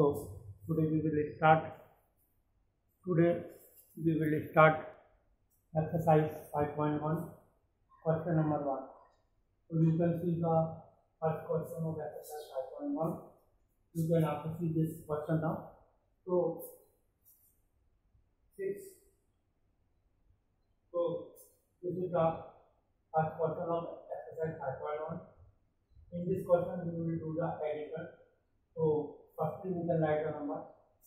So today we will start. Today we will start exercise 5.1, question number 1 So you can see the first question of exercise 5.1. You can also see this question now. So six. So this is the first question of exercise 5.1. In this question we will do the addition. So firstly light lighter number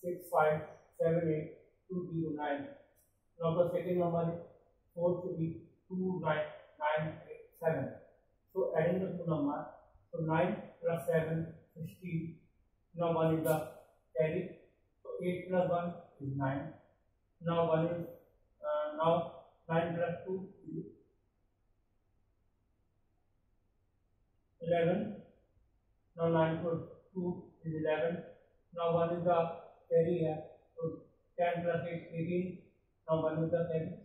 six five seven eight two zero nine number second number है four three two nine nine eight seven so adding two number so nine plus seven sixteen now one is the carry तो eight plus one is nine now one is नौ nine plus two eleven now nine four two is 11. Now 1 is the carry here. So 10 plus 8, 18. Now 1 is the 10.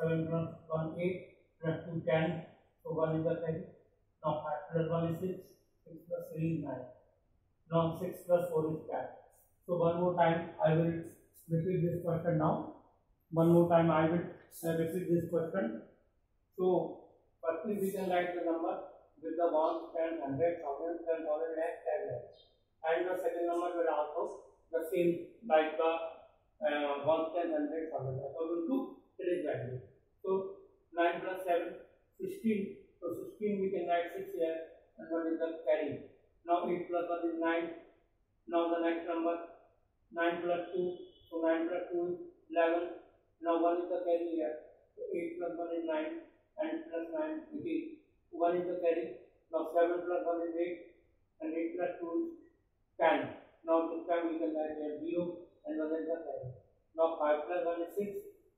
7 plus 1, 8. Plus 2, 10. So 1 is the 10. Now 5 plus 1 is 6. 6 plus 3 is 9. Now 6 plus 4 is 10. So one more time I will repeat this question now. One more time I will repeat this question. So firstly we can write the number with the ones, ten, hundred, thousand, ten, thousand, lakh, ten lakhs. and the second number will also the same by the uh, 1 can generate formula according to today's value. So nine plus seven, sixteen. So sixteen we can write 6 here and what is the carry? Now eight plus one is nine. Now the next number nine plus two, So nine plus two is eleven. Now one is the carry here. So eight plus one is nine, and plus 9 it is One is the carry. Now seven plus one is eight, and eight plus two is 10. Now this time we can write here 0 and 1 is Now 5 plus 1 is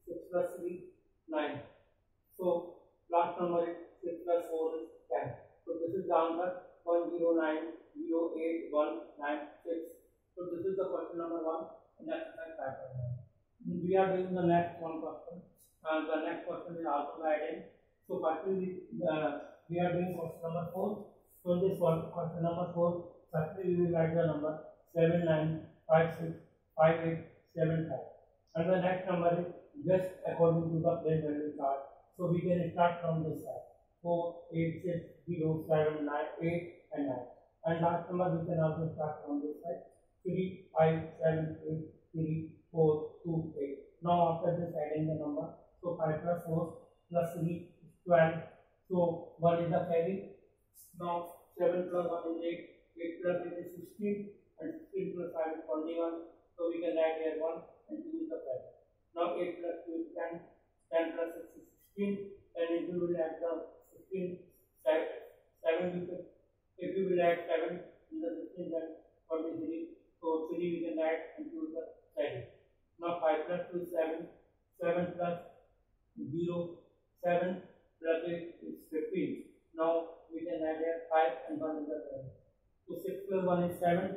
6, 6 plus 3 9. So last number is 6 plus 4 is 10. So this is the answer 10908196. So this is the question number 1 and exercise 5. We are doing the next one question and uh, the next question is also guiding. So firstly uh, we are doing question number 4. So this one question number 4 Certainly, you will write the number 79565875. And the next number is just according to the place value chart. So we can start from this side. 4, 8, 6, 0, 7, 9, 8 and 9. And last number we can also start from this side. 3, 5, 7, 8, 3, 4, 2, 8. Now after this adding the number. So 5 plus 4 plus 3 12. So 1 is the carry. Now 7 plus 1 is 8. 8 plus 16 and 16 plus 5 is 21. So we can write here 1 7,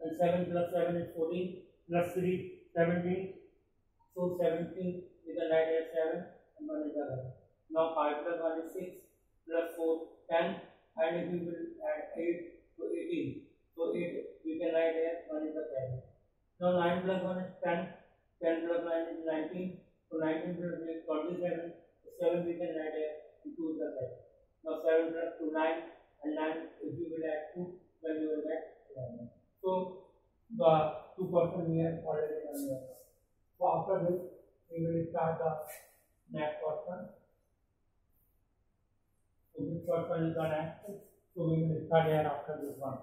and 7 plus 7 is 14, plus 3, 17. So 17 we can write as 7 and 1 is Now 5 plus 1 is 6, plus 4, 10, and if we will add 8 to 18, so 8 we can write as 1 is 10. Now 9 plus 1 is 10, 10 plus 9 is 19, so 19 plus 8 is 47, so 7 we can write as 2 is 10. Now 7 plus 2 9, and 9 if we will add 2, we have already done that. So after this, we will start the next portion. So this portion is the next, so we will start here after this one.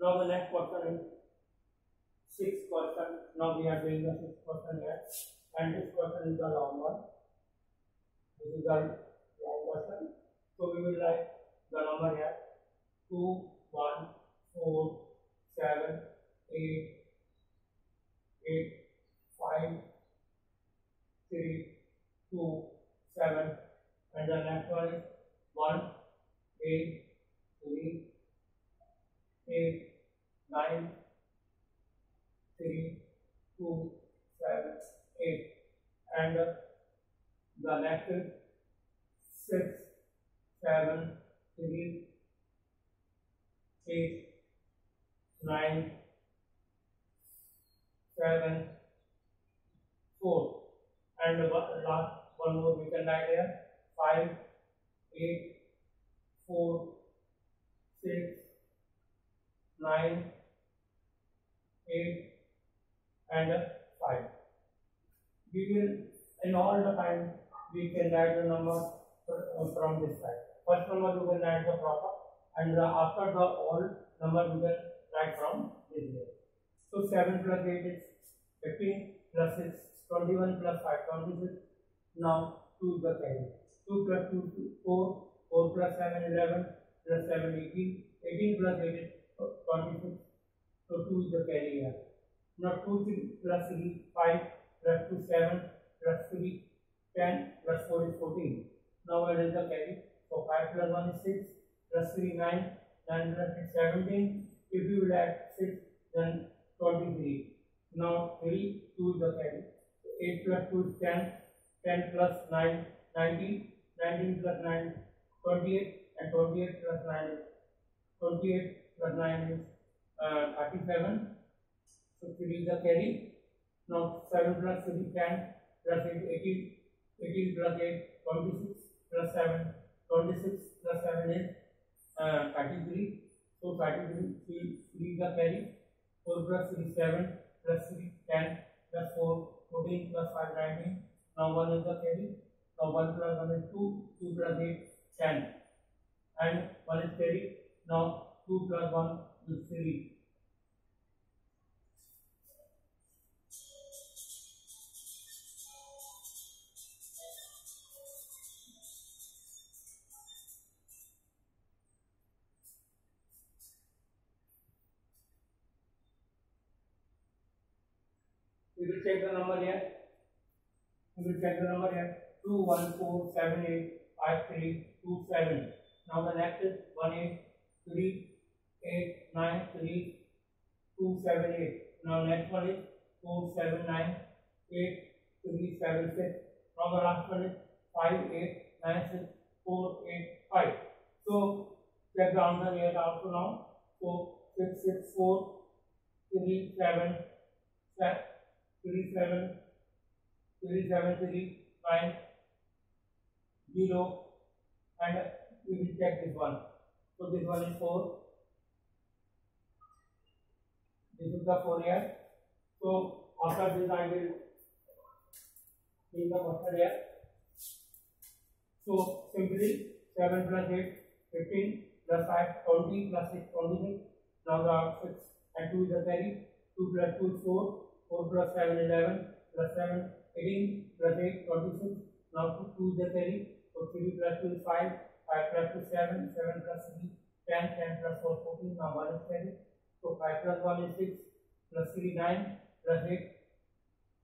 Now the next portion is sixth portion. Now we are doing the sixth portion here, and this portion is the long one. This is the long portion. So we will write the number here: two, one, four, seven, eight. eight, five, three, two, seven, and then lengthwise one, eight, three, eight, nine, three, two, seven, eight, and the next six, seven, three, eight, nine. 7, 4. And last, one more we can write here Five, eight, four, six, nine, eight, and 5. We will, in all the time, we can write the number uh, from this side. First number you can write the proper, and after the all number you can write from this way. So 7 plus 8 is 15 plus 6, 21 plus 5, 26. Now 2 the carry. 2 plus 2, 2 4, 4 plus 7, 11, plus 7, 18, 18 plus 8 is 26. So 2 is the carry here. Now 2 3, plus 3, 5 plus 2, 7 plus 3, 10 plus 4 is 14. Now where is the carry? So 5 plus 1 is 6, plus 3, 9, 9 plus 6, 17. If you will add 6, then 23. Now 3, to the carry. So 8 plus 2 is 10, 10 plus 9, 19, 19 plus 9, 28, and 28 plus 9 is 28 plus 9 is uh, 37. So 3 is the carry. Now 7 plus 3 is 10, plus 8, 18, 18 plus 8, 26, plus seven, twenty six plus seven is uh, 33. So 33, three, is the carry. 4 plus 3 7 plus 3 10 plus 4 14 plus 5 19 now 1 is the carry now 1 plus 1 is 2 2 plus 8 10 and 1 is carry now 2 plus 1 is 3 you will check the number here you will check the number here 21478532 now the next is 183893278 now next one is 47983376 now the last one is 5896485 so check the answer here also now so 664 three seven seven three seven three seven three nine zero and we will check this one so this one is four this is the four here so after this i will take the master here so simply 7 plus 8 15 plus 5 20 plus 6 26 now the 6 and 2 is a carry 2 plus 2 is 4 4 plus 7 11 plus 7 18 plus 8 26 now put 2 the carry so 3 plus 2 is 5 5 plus 2 7 7 plus 3 10 10 plus 4 14 now 1 is carry so 5 plus 1 is 6 plus 3 9 plus 8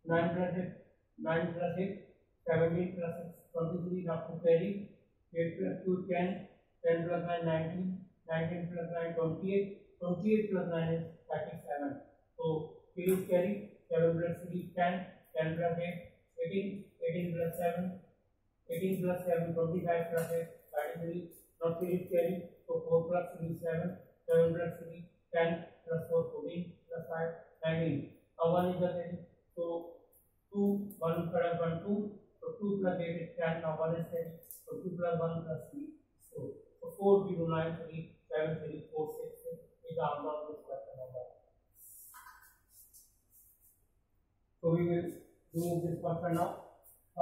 9 plus 8 9 plus 8 17 plus 6 23 now put carry 8 plus 2 10 10 plus 9 19 19 plus 9 28 28 plus 9 is 37 so here is carry 7 plus 3 is 10, 10 plus 8, 18, 18 plus 7, 18 plus 7, 25 plus 8, 33, not 3 is carry, so 4 plus 3 is 7, 7 plus 3, 10 plus 4, 14 plus 5, 19. Now 1 is the carry, so 2, 1 plus 1, 2, so 2 plus 8 is 10, now 1 is carry, so 2 plus 1 plus 3 is 4. So 4, 0, 9, 3, 7, 3, 4, 6 is the answer. So we will remove this question now.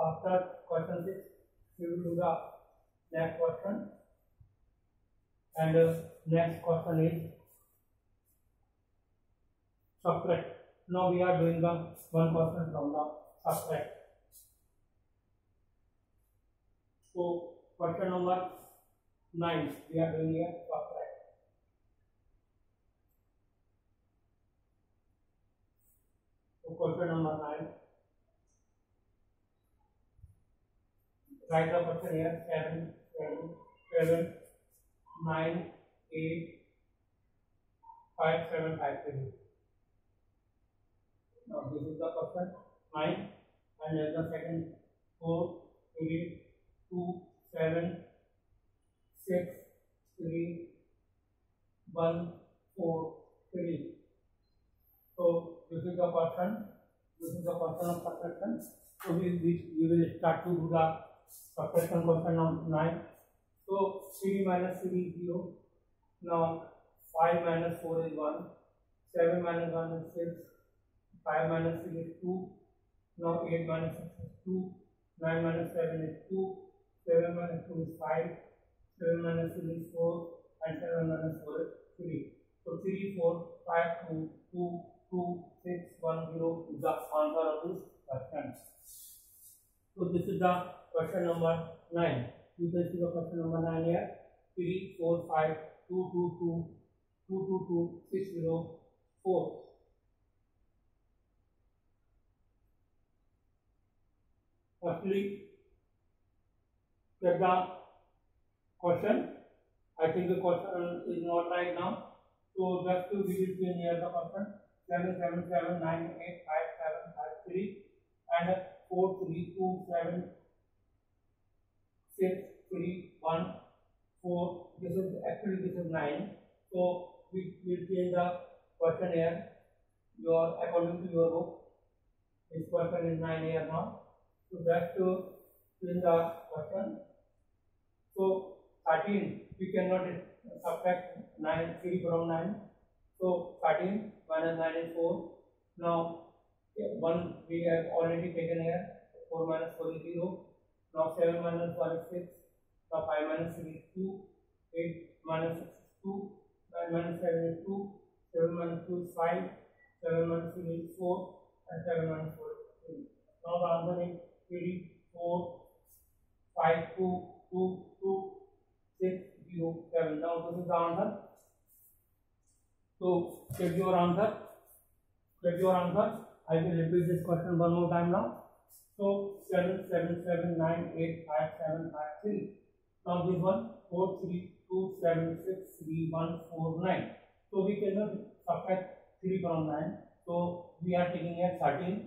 after question 6, we will do the next question. And uh, next question is subtract. Now we are doing the one question from the subtract. So question number 9 we are doing here subtract. और number nine right of है seven seven seven nine eight five seven five three Now this is the option 9 and as the second 4, 3, 2, 7, 6, 3, 1, 4, looking the person looking the person of subtraction so we we, we will start to do the subtraction function of 9 so 3 minus 3 is 0 now 5 minus 4 is 1 7 minus 1 is 6 5 minus 3 is 2 now 8 minus 6 is 2 9 minus 7 is 2 7 minus 2 is 5 7 minus 3 is 4 and 7 minus 4 is 3 so 3 4 5 2 2 2610 is the answer of this question. So this is the question number 9. You can see the question number 9 here. 3, 4, 5, 2, 2, 2, 2, 2, 2, 6, 0, 4. Firstly, get the question. I think the question is not right now. So just to we will be near the question seven seven seven nine eight five seven five three and four three two seven six three one four. This is actually this is nine. So we will change the here. Your according to your book, this question is nine here now. So back to change the question. So 13 we cannot subtract 9 3 from 9 so 13 minus 9 is 4. Now, yeah, 1 we have already taken here. 4 minus 4 is 0. Now, 7 minus 1 is 6. Now, 5 minus 3 is 2. 8 minus 6 is 2. 9 minus 7 is 2. 7 minus 2 is 5. 7 minus 3 is 4. And 7 minus 4 is 3. Now, the answer is 3, 4, 5, 2, 2, 2, 6, 0, 7. Now, this is the answer. So check your answer. Check your answer. I will repeat this question one more time now. So seven seven seven nine eight five seven five three. Now this one four three two seven six three one four nine. So we cannot subtract three from nine. So we are taking here thirteen.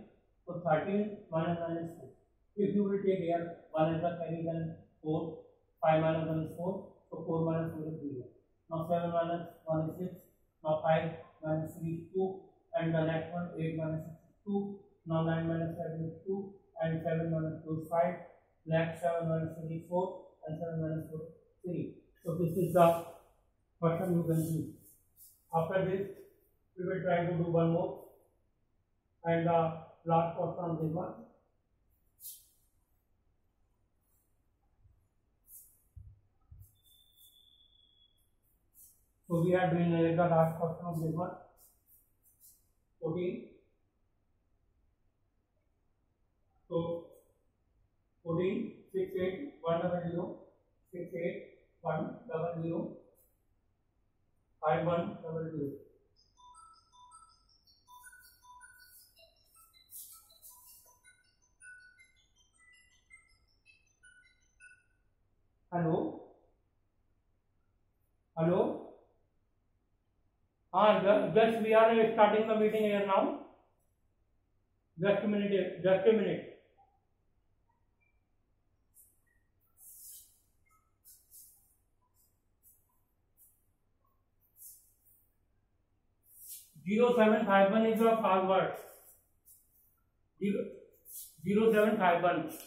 So thirteen minus nine is four. If you will take here one is the carry then four. Five minus one is four. So four minus four is zero. Now seven minus one is six. Now 5 minus 3 is 2 and the next one 8 minus 6 is 2. Now 9 minus 7 is 2 and 7 minus 2 is 5. Next 7 minus 3 is 4 and 7 minus 4 is 3. So this is the are you can do. After this we will try to do one more and the last question on this one. So we are doing uh, the last question of paper 14. So 14, 6, 8, 1, double 0, 6, 8, 1, double 0, 5, 1, double 0. Hello hello Just we are starting the meeting here now. Just a minute. -751 is a password. 0751.